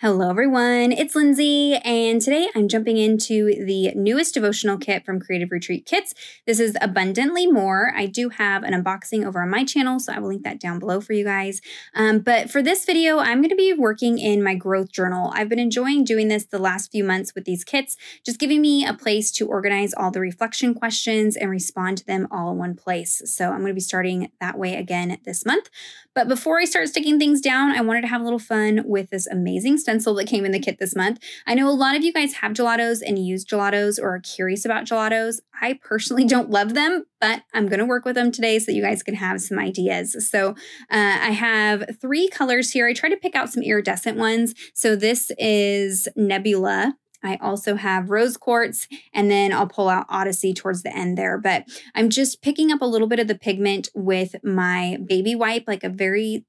Hello, everyone. It's Lindsey, and today I'm jumping into the newest devotional kit from Creative Retreat Kits. This is Abundantly More. I do have an unboxing over on my channel, so I will link that down below for you guys. Um, but for this video, I'm going to be working in my growth journal. I've been enjoying doing this the last few months with these kits, just giving me a place to organize all the reflection questions and respond to them all in one place. So I'm going to be starting that way again this month. But before I start sticking things down, I wanted to have a little fun with this amazing stencil that came in the kit this month. I know a lot of you guys have gelatos and use gelatos or are curious about gelatos. I personally don't love them, but I'm going to work with them today so that you guys can have some ideas. So uh, I have three colors here. I try to pick out some iridescent ones. So this is Nebula I also have rose quartz and then I'll pull out Odyssey towards the end there. But I'm just picking up a little bit of the pigment with my baby wipe, like a very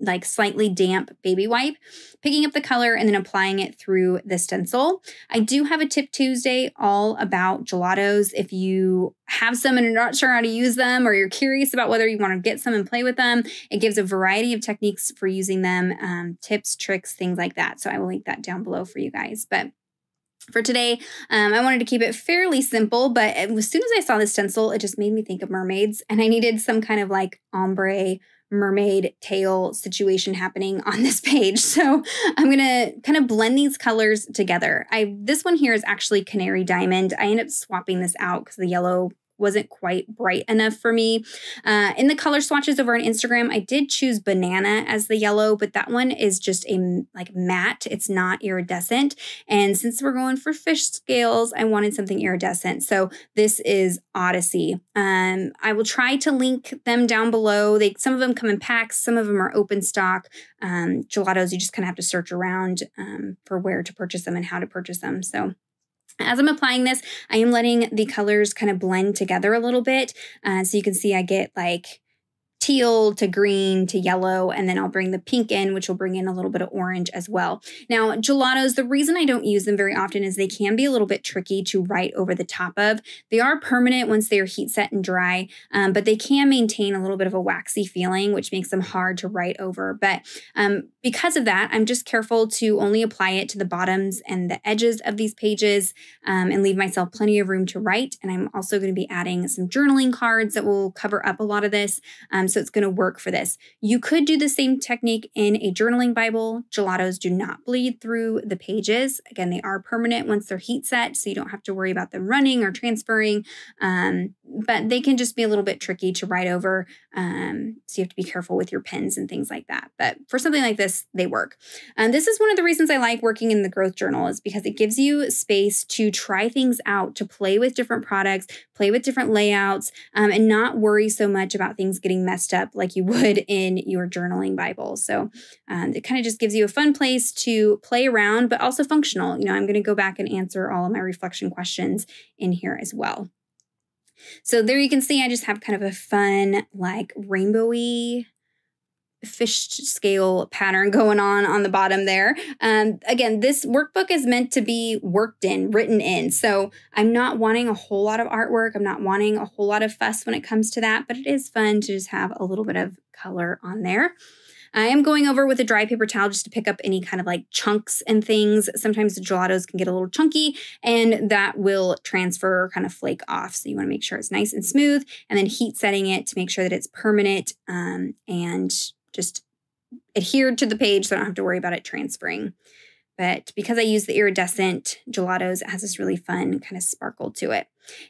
like slightly damp baby wipe, picking up the color and then applying it through the stencil. I do have a tip Tuesday all about gelatos. If you have some and are not sure how to use them or you're curious about whether you want to get some and play with them, it gives a variety of techniques for using them, um, tips, tricks, things like that. So I will link that down below for you guys. But for today, um, I wanted to keep it fairly simple, but as soon as I saw this stencil, it just made me think of mermaids, and I needed some kind of like ombre mermaid tail situation happening on this page. So I'm gonna kind of blend these colors together. I this one here is actually canary diamond. I end up swapping this out because the yellow wasn't quite bright enough for me. Uh, in the color swatches over on Instagram, I did choose banana as the yellow, but that one is just a like matte. It's not iridescent. And since we're going for fish scales, I wanted something iridescent. So this is Odyssey. Um, I will try to link them down below. They some of them come in packs, some of them are open stock. Um, gelatos, you just kind of have to search around um, for where to purchase them and how to purchase them. So as I'm applying this, I am letting the colors kind of blend together a little bit. Uh, so you can see I get like teal to green to yellow, and then I'll bring the pink in, which will bring in a little bit of orange as well. Now, gelatos, the reason I don't use them very often is they can be a little bit tricky to write over the top of. They are permanent once they are heat set and dry, um, but they can maintain a little bit of a waxy feeling, which makes them hard to write over. But um, because of that, I'm just careful to only apply it to the bottoms and the edges of these pages um, and leave myself plenty of room to write. And I'm also going to be adding some journaling cards that will cover up a lot of this. Um, so it's going to work for this. You could do the same technique in a journaling Bible. Gelatos do not bleed through the pages. Again, they are permanent once they're heat set, so you don't have to worry about them running or transferring. Um, but they can just be a little bit tricky to write over. Um, so you have to be careful with your pens and things like that. But for something like this, they work. And this is one of the reasons I like working in the growth journal is because it gives you space to try things out, to play with different products, play with different layouts, um, and not worry so much about things getting messed up like you would in your journaling Bible. So um, it kind of just gives you a fun place to play around, but also functional. You know, I'm going to go back and answer all of my reflection questions in here as well. So there you can see I just have kind of a fun, like rainbowy fish scale pattern going on on the bottom there. Um, again, this workbook is meant to be worked in, written in. So I'm not wanting a whole lot of artwork. I'm not wanting a whole lot of fuss when it comes to that, but it is fun to just have a little bit of color on there. I am going over with a dry paper towel just to pick up any kind of like chunks and things. Sometimes the gelatos can get a little chunky and that will transfer or kind of flake off. So you want to make sure it's nice and smooth and then heat setting it to make sure that it's permanent um, and just adhered to the page so I don't have to worry about it transferring. But because I use the iridescent gelatos, it has this really fun kind of sparkle to it.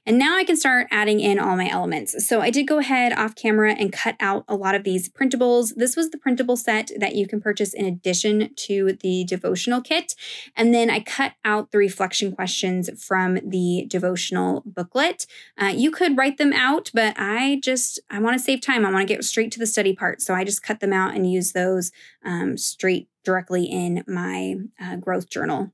And now I can start adding in all my elements. So I did go ahead off camera and cut out a lot of these printables. This was the printable set that you can purchase in addition to the devotional kit. And then I cut out the reflection questions from the devotional booklet. Uh, you could write them out, but I just, I want to save time. I want to get straight to the study part. So I just cut them out and use those um, straight directly in my uh, growth journal.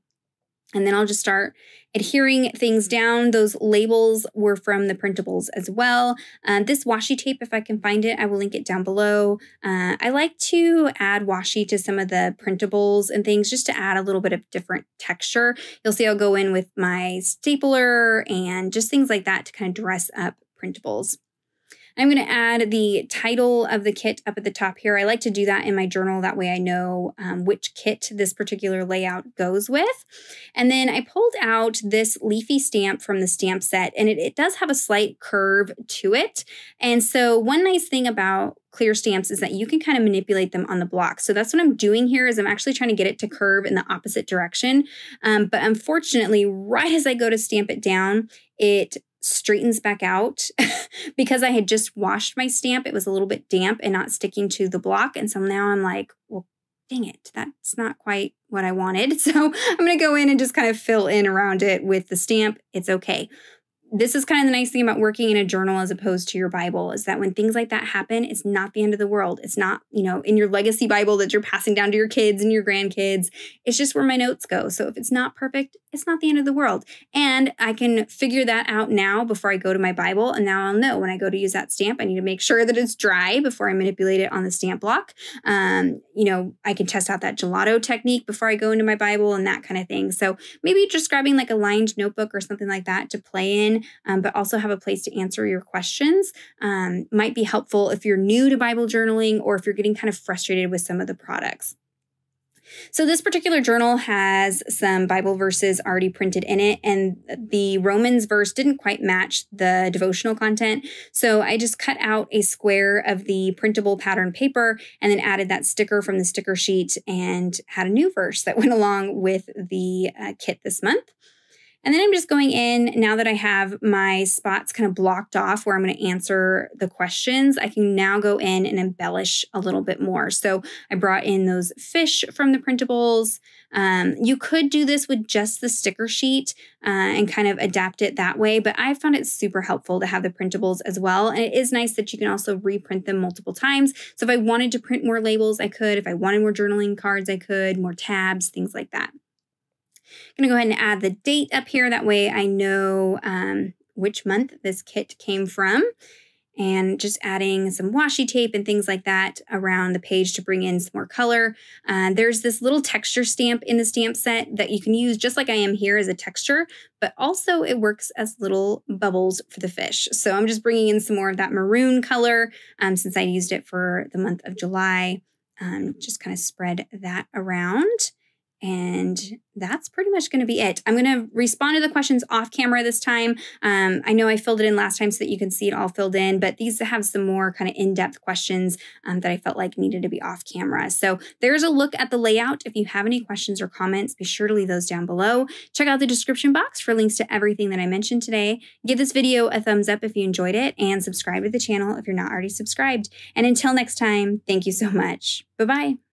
And then I'll just start adhering things down. Those labels were from the printables as well. Uh, this washi tape, if I can find it, I will link it down below. Uh, I like to add washi to some of the printables and things just to add a little bit of different texture. You'll see I'll go in with my stapler and just things like that to kind of dress up printables. I'm going to add the title of the kit up at the top here. I like to do that in my journal. That way I know um, which kit this particular layout goes with. And then I pulled out this leafy stamp from the stamp set, and it, it does have a slight curve to it. And so one nice thing about clear stamps is that you can kind of manipulate them on the block. So that's what I'm doing here is I'm actually trying to get it to curve in the opposite direction. Um, but unfortunately, right as I go to stamp it down, it straightens back out because I had just washed my stamp. It was a little bit damp and not sticking to the block. And so now I'm like, well, dang it, that's not quite what I wanted. So I'm going to go in and just kind of fill in around it with the stamp. It's okay this is kind of the nice thing about working in a journal as opposed to your Bible is that when things like that happen, it's not the end of the world. It's not, you know, in your legacy Bible that you're passing down to your kids and your grandkids. It's just where my notes go. So if it's not perfect, it's not the end of the world. And I can figure that out now before I go to my Bible. And now I'll know when I go to use that stamp, I need to make sure that it's dry before I manipulate it on the stamp block. Um, you know, I can test out that gelato technique before I go into my Bible and that kind of thing. So maybe just grabbing like a lined notebook or something like that to play in um, but also have a place to answer your questions um, might be helpful if you're new to Bible journaling or if you're getting kind of frustrated with some of the products. So, this particular journal has some Bible verses already printed in it, and the Romans verse didn't quite match the devotional content. So, I just cut out a square of the printable pattern paper and then added that sticker from the sticker sheet and had a new verse that went along with the uh, kit this month. And then I'm just going in now that I have my spots kind of blocked off where I'm going to answer the questions. I can now go in and embellish a little bit more. So I brought in those fish from the printables. Um, you could do this with just the sticker sheet uh, and kind of adapt it that way, but I found it super helpful to have the printables as well. And it is nice that you can also reprint them multiple times. So if I wanted to print more labels, I could. If I wanted more journaling cards, I could, more tabs, things like that. I'm going to go ahead and add the date up here. That way I know um, which month this kit came from. And just adding some washi tape and things like that around the page to bring in some more color. Uh, there's this little texture stamp in the stamp set that you can use just like I am here as a texture, but also it works as little bubbles for the fish. So I'm just bringing in some more of that maroon color um, since I used it for the month of July. Um, just kind of spread that around. And that's pretty much going to be it. I'm going to respond to the questions off camera this time. Um, I know I filled it in last time so that you can see it all filled in, but these have some more kind of in depth questions um, that I felt like needed to be off camera. So there's a look at the layout. If you have any questions or comments, be sure to leave those down below. Check out the description box for links to everything that I mentioned today. Give this video a thumbs up if you enjoyed it and subscribe to the channel if you're not already subscribed. And until next time, thank you so much. Bye bye.